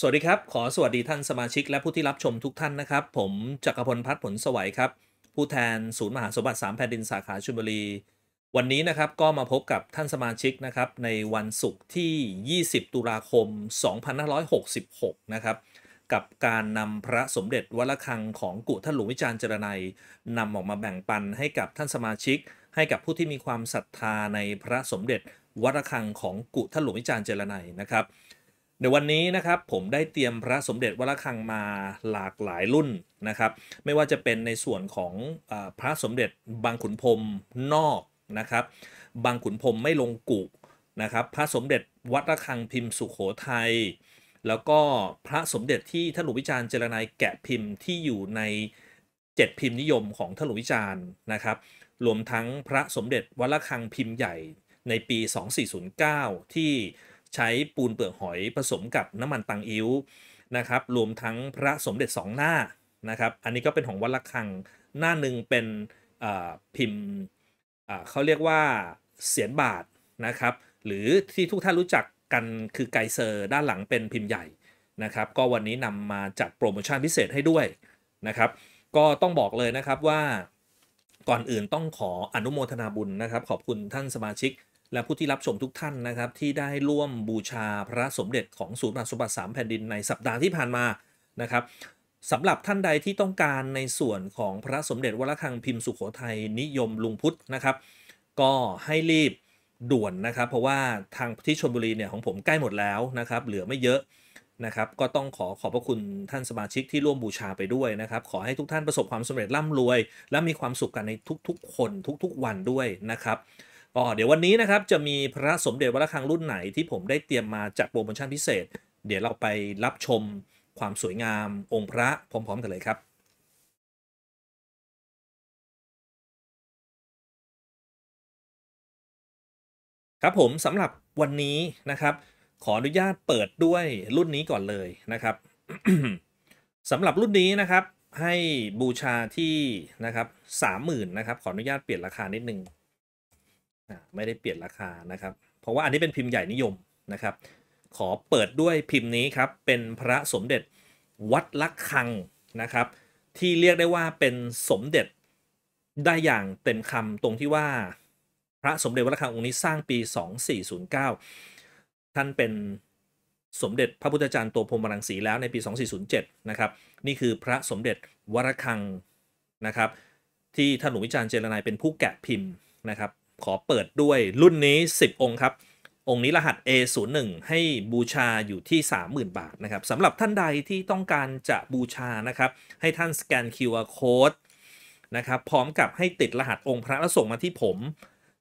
สวัสดีครับ ขอสวัสดีท่านสมาชิกและผู้ที่รับชมทุกท่านนะครับ ผมจักรพลพัฒน์ผลสวัยครับ ผู้แทนศูนย์มหาสมบัติ 3 แผ่นดินสาขาชลบุรี วันนี้นะครับก็มาพบกับท่านสมาชิกนะครับในวันศุกร์ที่ 20 ตุลาคม 2566 นะครับ กับการนำพระสมเด็จวัดระฆังของกุท่านหลวงวิจารณ์เจรไนยนำออกมาแบ่งปันให้กับท่านสมาชิก ให้กับผู้ที่มีความศรัทธาในพระสมเด็จวัดระฆังของกุท่านหลวงวิจารณ์เจรไนยนะครับ ในวันนี้นะครับผมได้เตรียมพระสมเด็จวัดระฆังมาหลากหลายรุ่นนะครับ ไม่ว่าจะเป็นในส่วนของอพระสมเด็จบางขุนพรมนอกนะครับ บางขุนพรมไม่ลงกุนะครับ พระสมเด็จวัดระฆังพิมพ์สุขโขทัยแล้วก็พระสมเด็จที่ท่านหลวงวิจารณ์เจรไนยแกะพิมพ์ที่อยู่ใน7พิมพ์นิยมของท่านหลวงวิจารณ์นะครับ รวมทั้งพระสมเด็จวัดระฆังพิมพ์ใหญ่ในปี 2409 ที่ ใช้ปูนเปลือกหอยผสมกับน้ำมันตังอิ้วนะครับรวมทั้งพระสมเด็จสองหน้านะครับอันนี้ก็เป็นของวัดระฆังหน้าหนึ่งเป็นพิมพ์เขาเรียกว่าเสียนบาทนะครับหรือที่ทุกท่านรู้จักกันคือไกเซอร์ด้านหลังเป็นพิมพ์ใหญ่นะครับก็วันนี้นำมาจัดโปรโมชั่นพิเศษให้ด้วยนะครับก็ต้องบอกเลยนะครับว่าก่อนอื่นต้องขออนุโมทนาบุญนะครับ ขอบคุณท่านสมาชิก และผู้ที่รับชมทุกท่านนะครับที่ได้ร่วมบูชาพระสมเด็จของศูนย์มหาสมบัติสามแผ่นดินในสัปดาห์ที่ผ่านมานะครับสำหรับท่านใดที่ต้องการในส่วนของพระสมเด็จวระฆังพิมพ์สุขโขทัยนิยมลุงพุทธนะครับ ก็ให้รีบด่วนนะครับ เพราะว่าทางที่ชลบุรีเนี่ยของผมใกล้หมดแล้วนะครับ เหลือไม่เยอะนะครับ ก็ต้องขอขอบพระคุณท่านสมาชิกที่ร่วมบูชาไปด้วยนะครับ ขอให้ทุกท่านประสบความสำเร็จร่ำรวย และมีความสุขกันในทุกๆ คนทุกๆวันด้วยนะครับ ก็เดี๋ยววันนี้นะครับจะมีพระสมเด็จวัดระฆังรุ่นไหนที่ผมได้เตรียมมาจัดโปรโมชั่นพิเศษ เดี๋ยวเราไปรับชมความสวยงามองค์พระพร้อม ๆ กันเลยครับครับผมสำหรับวันนี้นะครับ ขออนุญาตเปิดด้วยรุ่นนี้ก่อนเลยนะครับสำหรับรุ่นนี้นะครับ ให้บูชาที่นะครับสามหมื่นนะครับ ขออนุญาตเปลี่ยนราคานิดนึง ไม่ได้เปลี่ยนราคานะครับ เพราะว่าอันนี้เป็นพิมพ์ใหญ่นิยมนะครับ ขอเปิดด้วยพิมพ์นี้ครับ เป็นพระสมเด็จวัดละคังนะครับ ที่เรียกได้ว่าเป็นสมเด็จได้อย่างเต็มคำตรงที่ว่าพระสมเด็จวัดระฆังองค์นี้สร้างปี 2409 ท่านเป็นสมเด็จพระพุทธจารย์ตัวพรมรังสีแล้วในปี 2407 นะครับ นี่คือพระสมเด็จวัดระฆังนะครับ ที่ท่านหลวงวิจารณ์เจรนายเป็นผู้แกะพิมพ์นะครับ ขอเปิดด้วยรุ่นนี้ 10 องค์ครับ องค์นี้รหัส A01 ให้บูชาอยู่ที่ 30,000 บาทนะครับสำหรับท่านใดที่ต้องการจะบูชานะครับ ให้ท่านสแกน QR Code นะครับพร้อมกับให้ติดรหัสองค์พระแล้วส่งมาที่ผม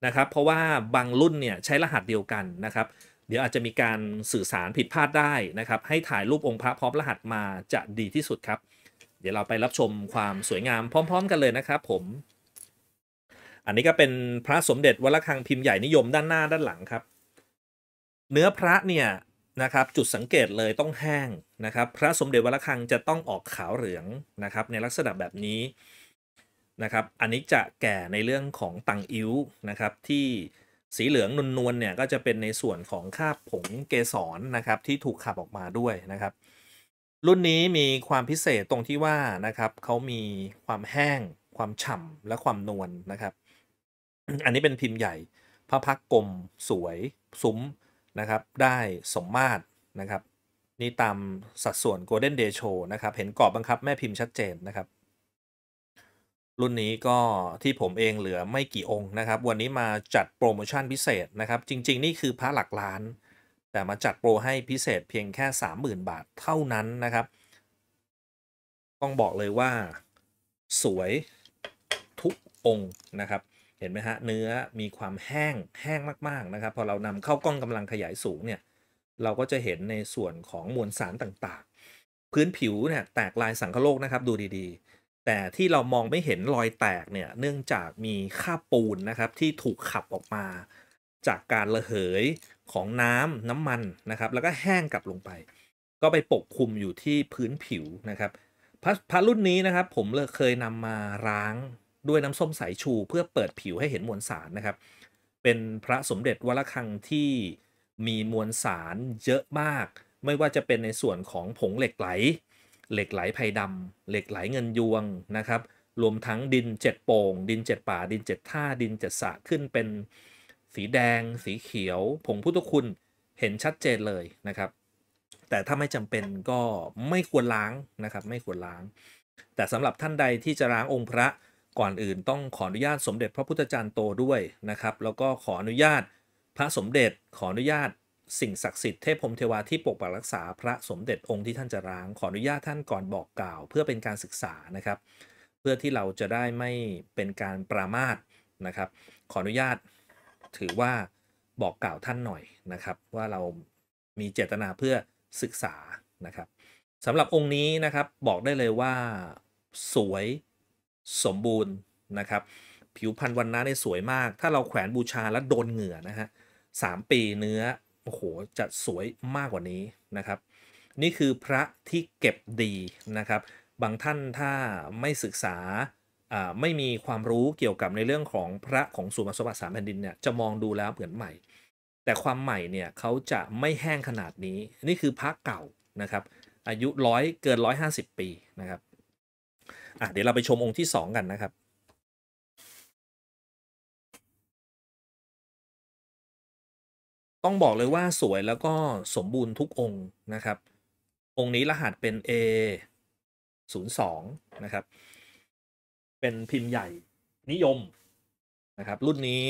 นะครับเพราะว่าบางรุ่นเนี่ยใช้รหัสเดียวกันนะครับเดี๋ยวอาจจะมีการสื่อสารผิดพลาดได้นะครับ ให้ถ่ายรูปองค์พระพร้อมรหัสมาจะดีที่สุดครับ เดี๋ยวเราไปรับชมความสวยงามพร้อม ๆ กันเลยนะครับผม อันนี้ก็เป็นพระสมเด็จวัดระฆังพิมพ์ใหญ่นิยมด้านหน้าด้านหลังครับ เนื้อพระเนี่ยนะครับจุดสังเกตเลยต้องแห้งนะครับพระสมเด็จวัดระฆังจะต้องออกขาวเหลืองนะครับในลักษณะแบบนี้นะครับอันนี้จะแก่ในเรื่องของตังอิ้วนะครับที่สีเหลืองนวลๆเนี่ยก็จะเป็นในส่วนของคาบผงเกสรนะครับที่ถูกขับออกมาด้วยนะครับ รุ่นนี้มีความพิเศษตรงที่ว่านะครับเขามีความแห้ง ความฉ่ำและความนวลนะครับ อันนี้เป็นพิมพ์ใหญ่ พระพักกลมสวยซุ้มนะครับ ได้สมมาตรนะครับ นี่ตามสัดส่วน Golden Day Show นะครับ เห็นกรอบบังคับแม่พิมพ์ชัดเจนนะครับ รุ่นนี้ก็ที่ผมเองเหลือไม่กี่องค์นะครับ วันนี้มาจัดโปรโมชั่นพิเศษนะครับ จริง ๆ นี่คือพระหลักล้าน แต่มาจัดโปรให้พิเศษเพียงแค่ 30,000 บาทเท่านั้นนะครับ ต้องบอกเลยว่าสวยทุกองค์นะครับ เห็นไหมฮะเนื้อมีความแห้งแห้งมากๆนะครับ พอเรานำเข้ากล้องกำลังขยายสูงเนี่ยเราก็จะเห็นในส่วนของมวลสารต่างๆ พื้นผิวเนี่ยแตกลายสังคโลกนะครับดูดีๆ แต่ที่เรามองไม่เห็นรอยแตกเนี่ยเนื่องจากมีค่าปูนนะครับที่ถูกขับออกมา จากการระเหยของน้ำน้ำมันนะครับ แล้วก็แห้งกลับลงไป ก็ไปปกคลุมอยู่ที่พื้นผิวนะครับพระรุ่นนี้นะครับผมเลยเคยนำมาล้าง ด้วยน้ำส้มสายชูเพื่อเปิดผิวให้เห็นมวลสารนะครับ เป็นพระสมเด็จวระฆังที่มีมวลสารเยอะมาก ไม่ว่าจะเป็นในส่วนของผงเหล็กไหล เหล็กไหลไผ่ดำเหล็กไหลเงินยวงนะครับ รวมทั้งดินเจ็ดโป่ง ดินเจ็ดป่า ดินเจ็ดท่า ดินเจ็ดสะขึ้นเป็นสีแดง สีเขียว ผงพุทธคุณเห็นชัดเจนเลยนะครับ แต่ถ้าไม่จำเป็นก็ไม่ควรล้างนะครับ ไม่ควรล้าง แต่สำหรับท่านใดที่จะล้างองค์พระ ก่อนอื่นต้องขออนุญาตสมเด็จพระพุทธจารย์โตด้วยนะครับ แล้วก็ขออนุญาตพระสมเด็จขออนุญาตสิ่งศักดิ์สิทธิ์เทพพรมเทวาที่ปกปักรักษาพระสมเด็จองค์ที่ท่านจะร้าง ขออนุญาตท่านก่อนบอกกล่าว เพื่อเป็นการศึกษานะครับ เพื่อที่เราจะได้ไม่เป็นการปรามาสนะครับ ขออนุญาตถือว่าบอกกล่าวท่านหน่อยนะครับ ว่าเรามีเจตนาเพื่อศึกษานะครับสำหรับองค์นี้นะครับบอกได้เลยว่าสวย สมบูรณ์นะครับ ผิวพรรณวันนะเนี่ยสวยมาก ถ้าเราแขวนบูชาแล้วโดนเหงื่อนะฮะสามปีเนื้อโอ้โหจะสวยมากกว่านี้นะครับ นี่คือพระที่เก็บดีนะครับ บางท่านถ้าไม่ศึกษาไม่มีความรู้เกี่ยวกับในเรื่องของพระของสูตรสมบัติสามแผ่นดินเนี่ยจะมองดูแล้วเหมือนใหม่ แต่ความใหม่เนี่ยเขาจะไม่แห้งขนาดนี้ นี่คือพระเก่านะครับ อายุร้อยเกินร้อยห้าสิบปีนะครับ อะเดี๋ยวเราไปชมองค์ที่สองกันนะครับต้องบอกเลยว่าสวยแล้วก็สมบูรณ์ทุกองค์นะครับ องค์นี้รหัสเป็น A 0 2นะครับ เป็นพิมพ์ใหญ่นิยมนะครับ รุ่นนี้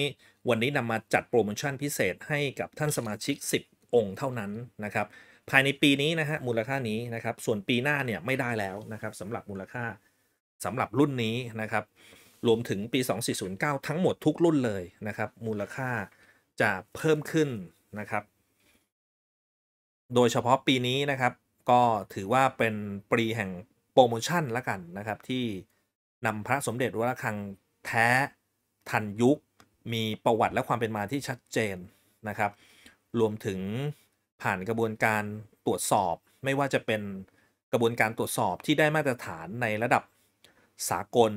วันนี้นำมาจัดโปรโมชั่นพิเศษให้กับท่านสมาชิก 10 องค์เท่านั้นนะครับ ภายในปีนี้นะฮะมูลค่านี้นะครับ ส่วนปีหน้าเนี่ยไม่ได้แล้วนะครับสำหรับมูลค่า สำหรับรุ่นนี้นะครับ รวมถึงปี 2409 ทั้งหมดทุกรุ่นเลยนะครับ มูลค่าจะเพิ่มขึ้นนะครับ โดยเฉพาะปีนี้นะครับ ก็ถือว่าเป็นปีแห่งโปรโมชั่นละกันนะครับ ที่นำพระสมเด็จวัดระฆังแท้ทันยุค มีประวัติและความเป็นมาที่ชัดเจนนะครับ รวมถึงผ่านกระบวนการตรวจสอบ ไม่ว่าจะเป็นกระบวนการตรวจสอบที่ได้มาตรฐานในระดับ สากล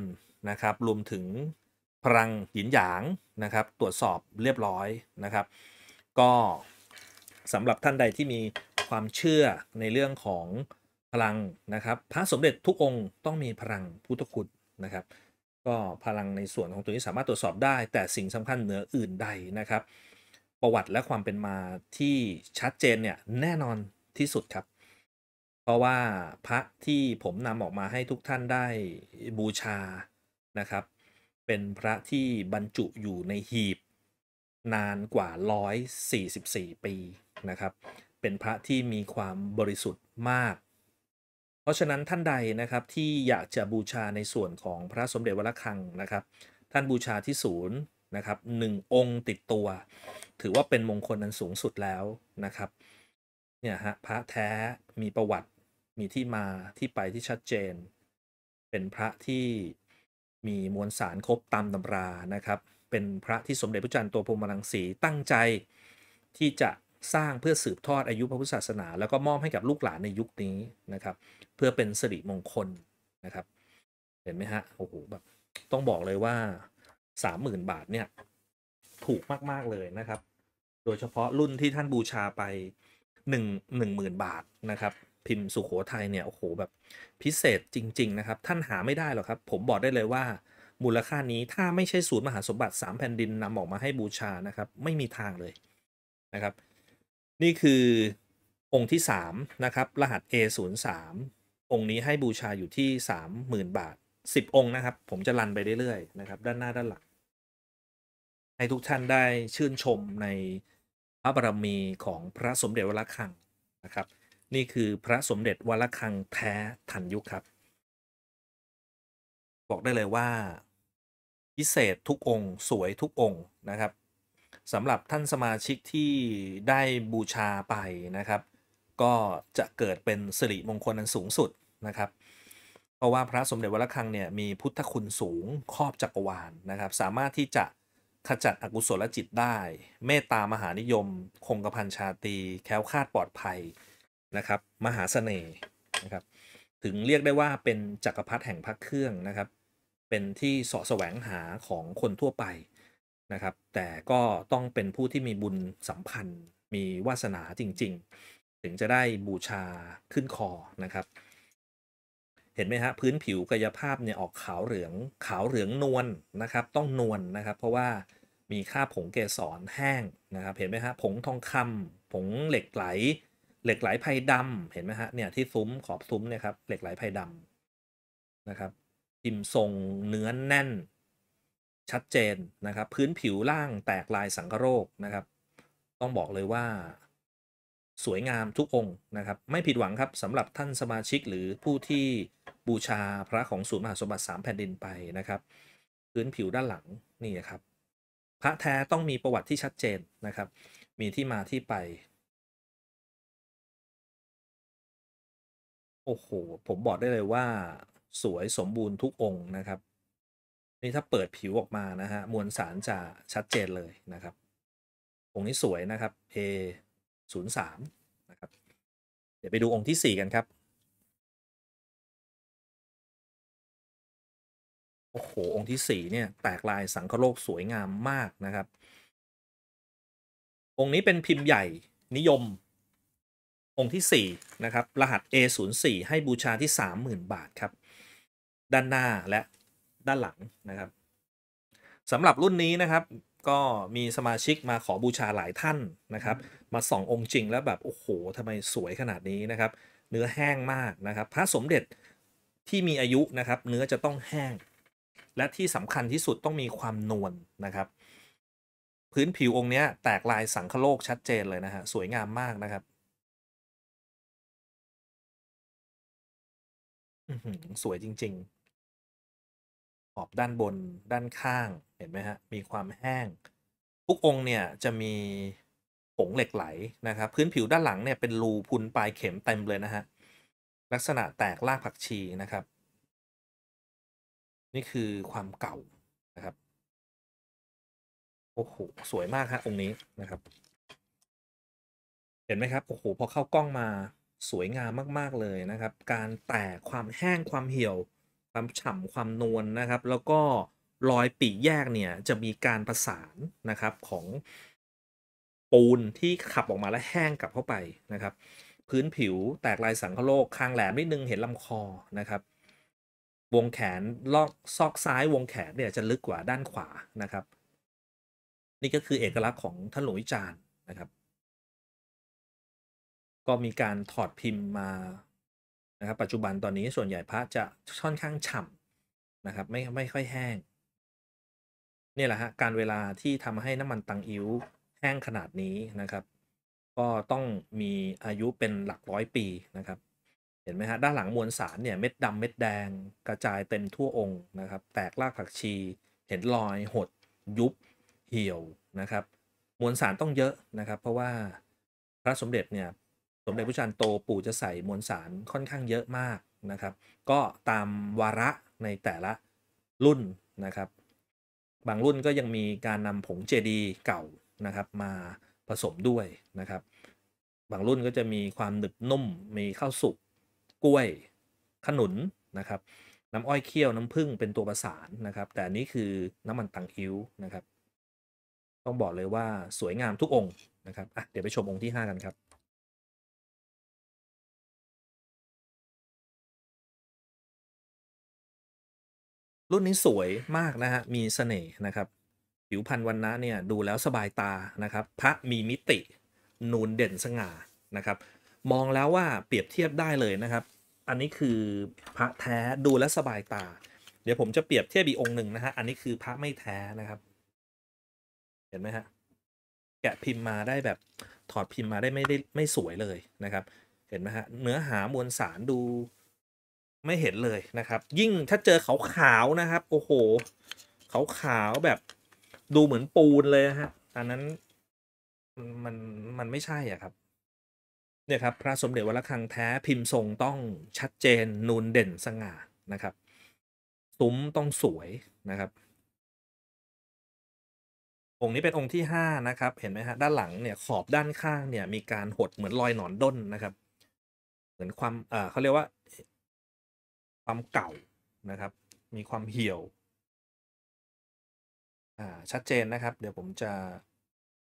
นะครับ รวมถึงพลังหยินหยางนะครับ ตรวจสอบเรียบร้อยนะครับ ก็สำหรับท่านใดที่มีความเชื่อในเรื่องของพลังนะครับ พระสมเด็จทุกองค์ต้องมีพลังพุทธคุณนะครับ ก็พลังในส่วนของตัวนี้สามารถตรวจสอบได้ แต่สิ่งสำคัญเหนืออื่นใดนะครับ ประวัติและความเป็นมาที่ชัดเจนเนี่ยแน่นอนที่สุดครับ ราะว่าพระที่ผมนำออกมาให้ทุกท่านได้บูชานะครับ เป็นพระที่บรรจุอยู่ในหีบ นานกว่า 144 ปีนะครับ เป็นพระที่มีความบริสุทธิ์มาก เพราะฉะนั้นท่านใดนะครับที่อยากจะบูชาในส่วนของพระสมเด็จวัดระฆังนะครับ ท่านบูชาที่ศูนย์นะครับหนึ่งองค์ติดตัว ถือว่าเป็นมงคลอันสูงสุดแล้วนะครับเนี่ยฮะพระแท้มีประวัติ มีที่มาที่ไปที่ชัดเจน เป็นพระที่มีมวลสารครบตามตำรานะครับ เป็นพระที่สมเด็จพระจันทร์ตัวพรมรังสีตั้งใจที่จะสร้างเพื่อสืบทอดอายุพระพุทธศาสนา แล้วก็มอบให้กับลูกหลานในยุคนี้นะครับ เพื่อเป็นสิริมงคลนะครับ เห็นไหมฮะโอ้โหแบบต้องบอกเลยว่าสามหมื่นบาทเนี่ย ถูกมาก ๆ เลยนะครับ โดยเฉพาะรุ่นที่ท่านบูชาไปหนึ่งหนึ่งหมื่นบาทนะครับ พิมพ์สุขโขทัยเนี่ยโอ้โหแบบพิเศษจริง ๆ นะครับ ท่านหาไม่ได้หรอกครับ ผมบอกได้เลยว่า มูลค่านี้ถ้าไม่ใช่ศูนย์มหาสมบัติ 3 แผ่นดินนำออกมาให้บูชานะครับ ไม่มีทางเลยนะครับ นี่คือองค์ที่3นะครับรหัส A03 องค์นี้ให้บูชาอยู่ที่ 30,000 บาท 10 องค์นะครับ ผมจะรันไปเรื่อยๆนะครับ ด้านหน้าด้านหลังให้ทุกท่านได้ชื่นชมในพระบารมีของพระสมเด็จวัดระฆังนะครับ นี่คือพระสมเด็จวัดระฆังแท้ทันยุคครับ บอกได้เลยว่า พิเศษทุกองค์สวยทุกองค์นะครับสำหรับท่านสมาชิกที่ได้บูชาไปนะครับ ก็จะเกิดเป็นสิริมงคลอันสูงสุดนะครับ เพราะว่าพระสมเด็จวัดระฆังเนี่ยมีพุทธคุณสูงครอบจักรวาลนนะครับ สามารถที่จะขจัดอกุศลจิตได้ เมตตามหานิยม คงกระพันชาตี แค้วคาดปลอดภัย นะครับมหาสเสน่ห์นะครับถึงเรียกได้ว่าเป็นจักรพรรดิแห่งพระเครื่องนะครับ เป็นที่สาะแสวงหาของคนทั่วไปนะครับ แต่ก็ต้องเป็นผู้ที่มีบุญสัมพันธ์ มีวาสนาจริง ๆ ถึงจะได้บูชาขึ้นคอนะครับ เห็นไหมฮะพื้นผิวกายภาพเนี่ยออกขาวเหลืองขาวเหลืองนวลนะครับ ต้องนวลนะครับ เพราะว่ามีค่าผงเกสรแห้งนะครับ เห็นไหมฮะผงทองคำผงเหล็กไหล เหล็กไหลไพดำเห็นไหมฮะเนี่ยที่ซุ้มขอบซุ้มเนี่ยครับเหล็กไหลไพดำนะครับพิมพ์ทรงเนื้อนแน่น ชัดเจนนะครับ พื้นผิวล่างแตกลายสังคโรคนะครับ ต้องบอกเลยว่า สวยงามทุกองค์นะครับ ไม่ผิดหวังครับสำหรับท่านสมาชิกหรือผู้ที่บูชาพระของศูนย์มหาสมบัติสามแผ่นดินไปนะครับ พื้นผิวด้านหลังนี่นะครับ พระแท้ต้องมีประวัติที่ชัดเจนนะครับ มีที่มาที่ไป โอ้โห ผมบอกได้เลยว่า สวยสมบูรณ์ทุกองค์นะครับ นี่ถ้าเปิดผิวออกมานะฮะ มวลสารจะชัดเจนเลยนะครับ องค์นี้สวยนะครับ A 0 3นะครับ เดี๋ยวไปดูองค์ที่ 4 กันครับ โอ้โห องค์ที่ 4 เนี่ย แตกลายสังคโลกสวยงามมากนะครับ องค์นี้เป็นพิมพ์ใหญ่นิยม องค์ที่ 4 นะครับ รหัส A04 ให้บูชาที่ 30,000 บาทครับ ด้านหน้าและด้านหลังนะครับสำหรับรุ่นนี้นะครับ ก็มีสมาชิกมาขอบูชาหลายท่านนะครับ มาส่ององค์จริงแล้วแบบ โอ้โหทำไมสวยขนาดนี้นะครับ เนื้อแห้งมากนะครับ พระสมเด็จที่มีอายุนะครับ เนื้อจะต้องแห้ง และที่สำคัญที่สุดต้องมีความนวลนะครับ พื้นผิวองค์นี้แตกลายสังคโลกชัดเจนเลยนะฮะสวยงามมากนะครับ สวยจริง ๆ ขอบด้านบนด้านข้างเห็นไหมฮะ มีความแห้ง ทุกองค์เนี่ยจะมีผงเหล็กไหลนะครับ พื้นผิวด้านหลังเนี่ยเป็นรูพุนปลายเข็มเต็มเลยนะฮะ ลักษณะแตกรากผักชีนะครับ นี่คือความเก่านะครับ โอ้โห สวยมากฮะองค์นี้นะครับ เห็นไหมครับ โอ้โห พอเข้ากล้องมา สวยงามมากๆเลยนะครับ การแตกความแห้งความเหี่ยว ความฉ่ำความนวลนะครับ แล้วก็รอยปีแยกเนี่ยจะมีการประสานนะครับของปูนที่ขับออกมาและแห้งกลับเข้าไปนะครับ พื้นผิวแตกลายสังคโลกคางแหลมนิดนึงเห็นลำคอนะครับวงแขนลอกซอกซ้ายวงแขนเนี่ยจะลึกกว่าด้านขวานะครับ นี่ก็คือเอกลักษณ์ของท่านหลวงวิจารณ์นะครับ ก็มีการถอดพิมพ์มานะครับปัจจุบันตอนนี้ส่วนใหญ่พระจะค่อนข้างฉ่ำนะครับไม่ไม่ค่อยแห้งนี่แหละฮะการเวลาที่ทำให้น้ำมันตังอิ้วแห้งขนาดนี้นะครับ ก็ต้องมีอายุเป็นหลักร้อยปีนะครับ เห็นไหมฮะด้านหลังมวลสารเนี่ยเม็ดดำเม็ดแดงกระจายเต็มทั่วองค์นะครับ แตกรากผักชี เห็นรอยหด ยุบ เหี่ยวนะครับ มวลสารต้องเยอะนะครับ เพราะว่าพระสมเด็จเนี่ย สมเด็จพระจันทร์โตปู่จะใส่มวลสารค่อนข้างเยอะมากนะครับ ก็ตามวาระในแต่ละรุ่นนะครับ บางรุ่นก็ยังมีการนำผงเจดีเก่านะครับ มาผสมด้วยนะครับ บางรุ่นก็จะมีความหนึบนุ่ม มีข้าวสุกกล้วยขนุนนะครับ น้ำอ้อยเคี่ยวน้ำผึ้งเป็นตัวประสานนะครับ แต่นี้คือน้ำมันตังอิ้วนะครับ ต้องบอกเลยว่าสวยงามทุกองค์นะครับอะเดี๋ยวไปชมองค์ที่ 5 กันครับ รุ่นนี้สวยมากนะฮะ มีเสน่ห์นะครับ ผิวพรรณวันนะเนี่ยดูแล้วสบายตานะครับ พระมีมิติ นูนเด่นสง่านะครับ มองแล้วว่าเปรียบเทียบได้เลยนะครับ อันนี้คือพระแท้ดูแลวสบายตา เดี๋ยวผมจะเปรียบเทียบอีกองหนึ่งนะฮะ อันนี้คือพระไม่แท้นะครับ เห็นไหมฮะ แกะพิมพ์มาได้แบบถอดพิมพ์มาได้ไม่ได้ไม่สวยเลยนะครับ เห็นไหมฮะ เนื้อหามวลสารดู ไม่เห็นเลยนะครับ ยิ่งถ้าเจอขาวขาวๆนะครับ โอ้โหขาวขาวๆแบบดูเหมือนปูนเลยฮะอันนั้นมันมันไม่ใช่อะครับ เนี่ยครับ พระสมเด็จวัดระฆังแท้พิมพ์ทรงต้องชัดเจนนูนเด่นสง่านะครับซุ้มต้องสวยนะครับ องค์นี้เป็นองค์ที่ห้านะครับ เห็นไหมฮะด้านหลังเนี่ยขอบด้านข้างเนี่ยมีการหดเหมือนรอยหนอนด้นนะครับ เหมือนความเอ่อเขาเรียกว่า ความเก่านะครับ มีความเหี่ยว อ่า ชัดเจนนะครับ เดี๋ยวผมจะ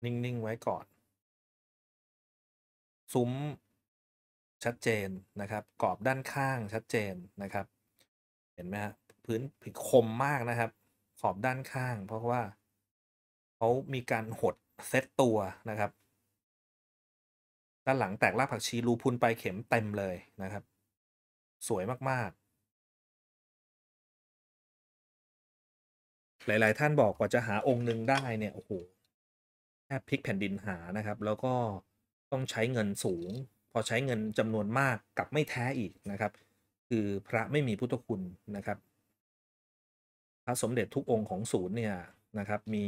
นิ่ง ๆ ไว้ก่อน ซุ้มชัดเจนนะครับ กรอบด้านข้างชัดเจนนะครับ เห็นไหมฮะพื้นผิวคมมากนะครับ ขอบด้านข้าง เพราะว่าเขามีการหดเซตตัวนะครับ ด้านหลังแตกรากผักชีรูพุนไปเข็มเต็มเลยนะครับ สวยมากๆ หลาย ๆ ท่านบอกกว่าจะหาองค์หนึ่งได้เนี่ยโอ้โหแทบพลิกแผ่นดินหานะครับ แล้วก็ต้องใช้เงินสูง พอใช้เงินจำนวนมากกลับไม่แท้อีกนะครับ คือพระไม่มีพุทธคุณนะครับ พระสมเด็จทุกองค์ของศูนย์เนี่ยนะครับ มี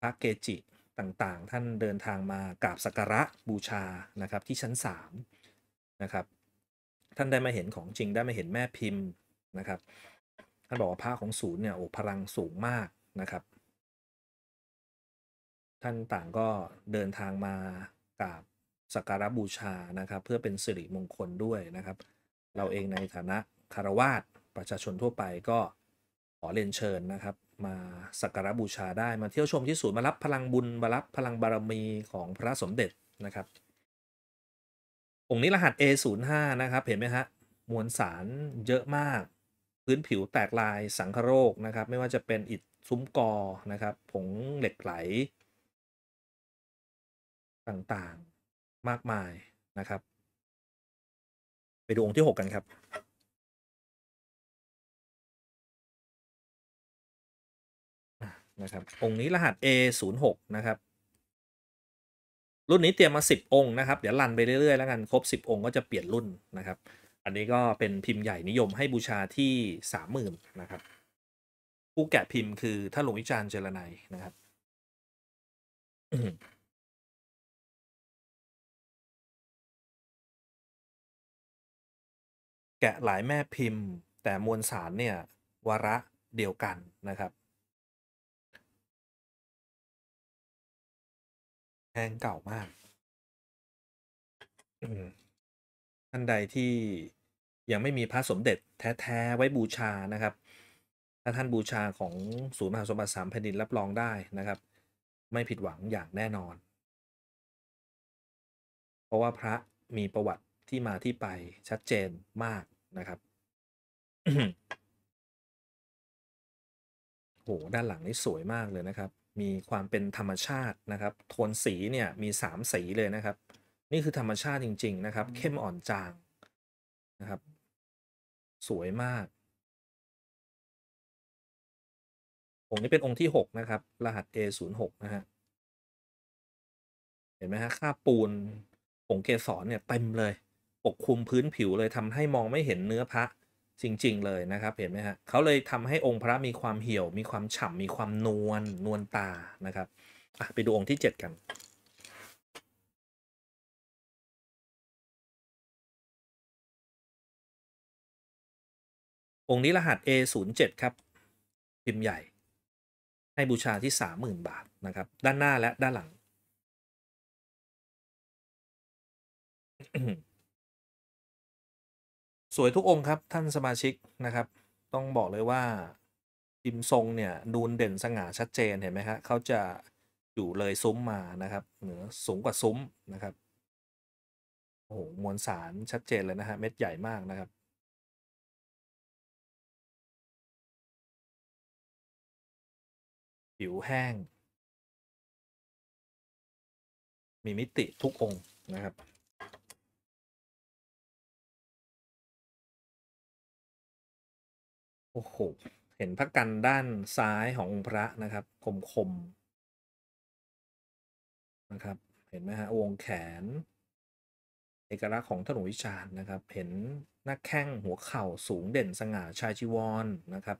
พระเกจิต่างๆ ท่านเดินทางมากราบสักการะบูชานะครับ ที่ชั้น3นะครับ ท่านได้มาเห็นของจริงได้มาเห็นแม่พิมพ์นะครับ ท่านบอกว่าพระของศูนย์เนี่ยโอ้พลังสูงมากนะครับ ท่านต่างก็เดินทางมากราบสักการะบูชานะครับ เพื่อเป็นสิริมงคลด้วยนะครับ เราเองในฐานะคารวาสประชาชนทั่วไปก็ขอเรียนเชิญนะครับ มาสักการะบูชาได้มาเที่ยวชมที่ศูนย์มารับพลังบุญมารับพลังบารมีของพระสมเด็จนะครับ องค์นี้รหัส A05 นะครับ เห็นไหมฮะมวลสารเยอะมาก พื้นผิวแตกลายสังคโรคนะครับ ไม่ว่าจะเป็นอิฐซุ้มกอนะครับ ผงเหล็กไหล ต่างๆมากมายนะครับ ไปดูองค์ที่ 6 กันครับนะครับองค์นี้รหัส A06 นะครับ รุ่นนี้เตรียมมา 10 องค์นะครับ เดี๋ยวรันไปเรื่อยๆ แล้วกัน ครบ 10 องค์ก็จะเปลี่ยนรุ่นนะครับ อันนี้ก็เป็นพิมพ์ใหญ่นิยมให้บูชาที่30,000นนะครับ ผู้แกะพิมพ์คือท่านหลวงวิจารณ์เจรไนยนะครับแกะหลายแม่พิมพ์ แต่มวลสารเนี่ยวาระเดียวกันนะครับแห้งเก่ามาก ท่านใดที่ยังไม่มีพระสมเด็จแท้ๆไว้บูชานะครับ ถ้าท่านบูชาของศูนย์มหาสมบัติสามแผ่นดินรับรองได้นะครับ ไม่ผิดหวังอย่างแน่นอน เพราะว่าพระมีประวัติที่มาที่ไปชัดเจนมากนะครับโหด้านหลังนี่สวยมากเลยนะครับ มีความเป็นธรรมชาตินะครับ โทนสีเนี่ยมี3สีเลยนะครับ นี่คือธรรมชาติจริง ๆ นะครับ เข้มอ่อนจางนะครับ สวยมาก องค์นี้เป็นองค์ที่6นะครับ รหัส A06 นะฮะเห็นไหมฮะค่าปูนผงเกสรเนี่ยเต็มเลย ปกคลุมพื้นผิวเลยทำให้มองไม่เห็นเนื้อพระจริง ๆ เลยนะครับ เห็นไหมฮะเขาเลยทำให้องค์พระมีความเหี่ยว มีความฉ่ำมีความนวลนวลตานะครับอะไปดูองค์ที่ 7 กัน องค์นี้รหัส A07 ครับ พิมพ์ใหญ่ ให้บูชาที่ 30,000 บาทนะครับ ด้านหน้าและด้านหลัง สวยทุกองค์ครับท่านสมาชิกนะครับ ต้องบอกเลยว่าพิมพ์ทรงเนี่ยดูนเด่นสง่าชัดเจนเห็นไหมครับเขาจะอยู่เลยซุ้มมานะครับ เหนือสูงกว่าซุ้มนะครับโอ้โหมวลสารชัดเจนเลยนะฮะเม็ดใหญ่มากนะครับ ผิวแห้ง มีมิติทุกองค์นะครับ โอ้โห เห็นพระกันด้านซ้ายขององค์พระนะครับ คมคมนะครับ เห็นไหมฮะวงแขน เอกลักษณ์ของถนนวิชาญนะครับ เห็นหน้าแข้งหัวเข่าสูงเด่นสง่าชายจีวรนนะครับ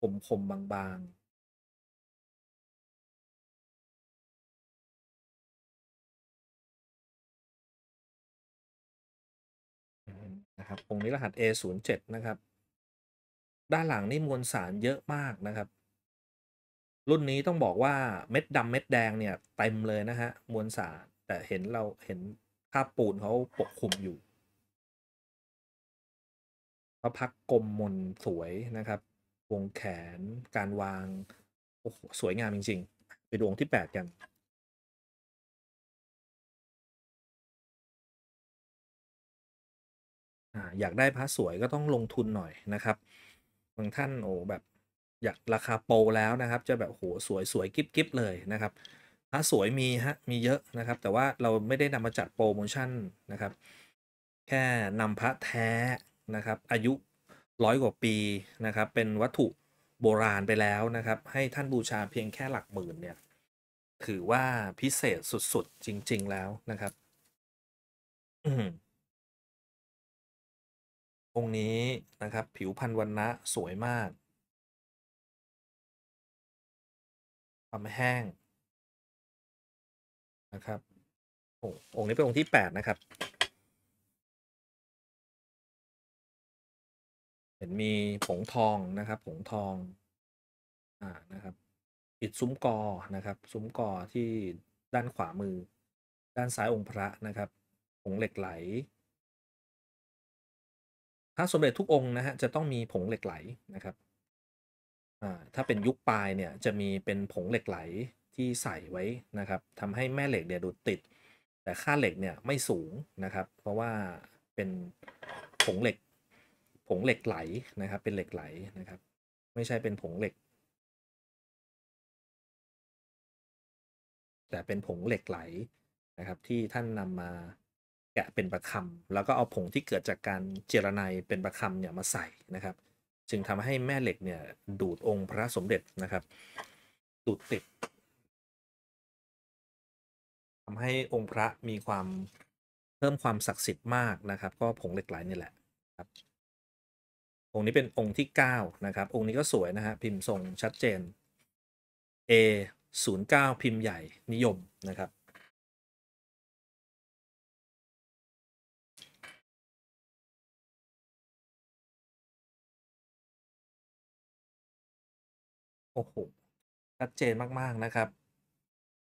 คมคมบางๆ นะครับองค์นี้รหัส A07 นะครับ ด้านหลังนี่มวลสารเยอะมากนะครับ รุ่นนี้ต้องบอกว่าเม็ดดำเม็ดแดงเนี่ยเต็มเลยนะฮะมวลสารแต่เห็นเราเห็นภาพปูนเขาปกคลุมอยู่พระพักกลมมนสวยนะครับ วงแขนการวางโอ้โหสวยงามจริงๆ ไปดูองที่ 8 กัน อ่าอยากได้พระสวยก็ต้องลงทุนหน่อยนะครับ บางท่านโอ้แบบอยากราคาโปรแล้วนะครับ จะแบบโหสวยสวยกิ๊บกิ๊บเลยนะครับพระสวยมีฮะมีเยอะนะครับ แต่ว่าเราไม่ได้นำมาจัดโปรโมชั่นนะครับ แค่นำพระแท้นะครับ อายุร้อยกว่าปีนะครับ เป็นวัตถุโบราณไปแล้วนะครับ ให้ท่านบูชาเพียงแค่หลักหมื่นเนี่ยถือว่าพิเศษสุดๆจริง ๆ แล้วนะครับ อืม องค์นี้นะครับ ผิวพรรณวรรณะสวยมากความแห้งนะครับโอ้องค์นี้เป็นองค์ที่แปดนะครับ เห็นมีผงทองนะครับ ผงทองอ่านะครับ อิฐซุ้มกอนะครับ ซุ้มกอที่ด้านขวามือ ด้านซ้ายองค์พระนะครับผงเหล็กไหล ระสมเด็จทุกองค์นะฮะจะต้องมีผงเหล็กไหลนะครับถ้าเป็นยุคปลายเนี่ยจะมีเป็นผงเหล็กไหลที่ใส่ไว้นะครับทำให้แม่เหล็กเนี่ยดูดติด แต่ค่าเหล็กเนี่ยไม่สูงนะครับ เพราะว่าเป็นผงเหล็กผงเหล็กไหลนะครับ เป็นเหล็กไหลนะครับ ไม่ใช่เป็นผงเหล็ก แต่เป็นผงเหล็กไหลนะครับ ที่ท่านนำมา แกะเป็นประคำแล้วก็เอาผงที่เกิดจากการเจรไนเป็นประคำเนี่ยมาใส่นะครับ จึงทำให้แม่เหล็กเนี่ยดูดองค์พระสมเด็จนะครับ ดูดติดทำให้องค์พระมีความเพิ่มความศักดิ์สิทธิ์มากนะครับ ก็ผงเหล็กไหลนี่แหละครับ องค์นี้เป็นองค์ที่ 9 นะครับ องค์นี้ก็สวยนะฮะพิมพ์ทรงชัดเจน A 0 9 พิมพ์ใหญ่นิยมนะครับ โอ้โห ชัดเจนมากๆนะครับ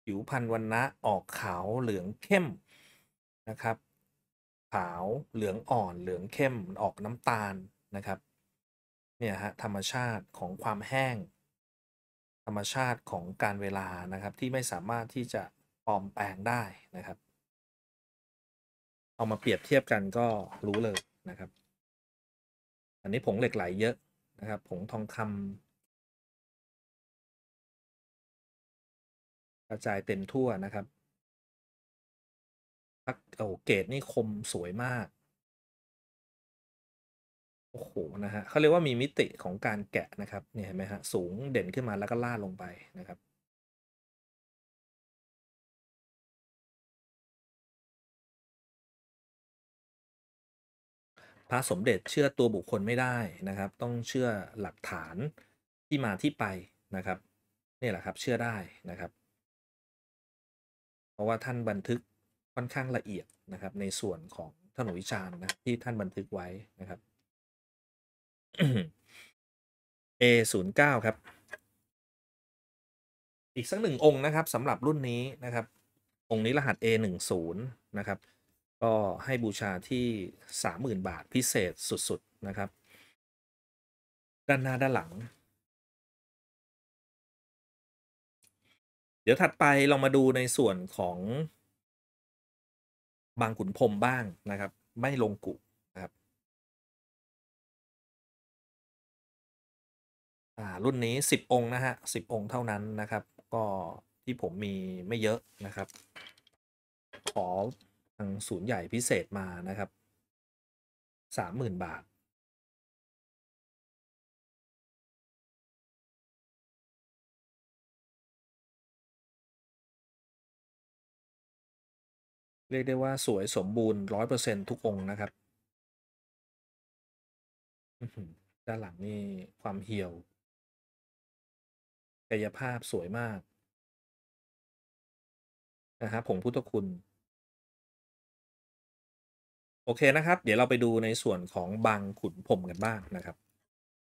ผิวพรรณวรรณะออกขาวเหลืองเข้มนะครับ ขาวเหลืองอ่อนเหลืองเข้มออกน้ำตาลนะครับ เนี่ยฮะธรรมชาติของความแห้ง ธรรมชาติของการเวลานะครับที่ไม่สามารถที่จะปลอมแปลงได้นะครับ เอามาเปรียบเทียบกันก็รู้เลยนะครับ อันนี้ผงเหล็กไหลเยอะนะครับ ผงทองคำ กระจายเต็มทั่วนะครับพักโอ้เกรดนี่คมสวยมาก โอ้โห นะฮะเขาเรียกว่ามีมิติของการแกะนะครับเนี่ยเห็นไหมฮะ สูงเด่นขึ้นมาแล้วก็ล่าลงไปนะครับพระสมเด็จเชื่อตัวบุคคลไม่ได้นะครับ ต้องเชื่อหลักฐานที่มาที่ไปนะครับ นี่แหละครับเชื่อได้นะครับ ราะว่าท่านบันทึกค่อนข้างละเอียดนะครับ ในส่วนของถนนวิจารณ์นะที่ท่านบันทึกไว้นะครับ A 0 9 ครับ อีกสักหนึ่งองค์นะครับสำหรับรุ่นนี้นะครับ องค์นี้รหัส A 1 0 นะครับ ก็ให้บูชาที่ 30,000 บาทพิเศษสุด ๆ นะครับ ด้านหน้าด้านหลัง ดี๋ยวถัดไปเรามาดูในส่วนของบางขุนพรมบ้างนะครับ ไม่ลงกุนะครับรุ่นนี้ 10 องค์นะฮะ10องค์เท่านั้นนะครับ ก็ที่ผมมีไม่เยอะนะครับ ขอทางศูนย์ใหญ่พิเศษมานะครับ 30,000 บาท เรียกได้ว่าสวยสมบูรณ์100%ทุกองค์นะครับด้านหลังนี่ความเหี่ยวกายภาพสวยมากนะครับผงพุทธคุณ โอเคนะครับ เดี๋ยวเราไปดูในส่วนของบางขุนพรมกันบ้างนะครับ